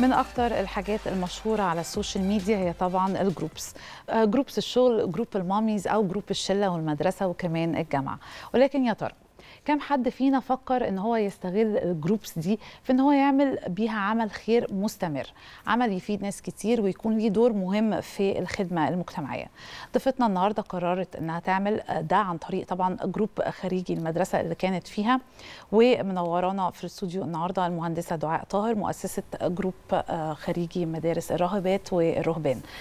من أكتر الحاجات المشهورة على ال social media هي طبعا ال groups. آه، groups الشغل group ال mommies أو group الشلة والمدرسة وكمان الجامعة. ولكن يا ترى كم حد فينا فكر إن هو يستغل ال groups دي في إن هو يعمل بيها عمل خير مستمر عمل يفيد ناس كتير ويكون ليه دور مهم في الخدمة المجتمعية. ضيفتنا النهارده قررت إنها تعمل ده عن طريق طبعا group خريجي المدرسة اللي كانت فيها ومنورانا في الاستوديو النهارده المهندسة دعاء طاهر مؤسسة جروب خريجي مدارس الراهبات والرهبان.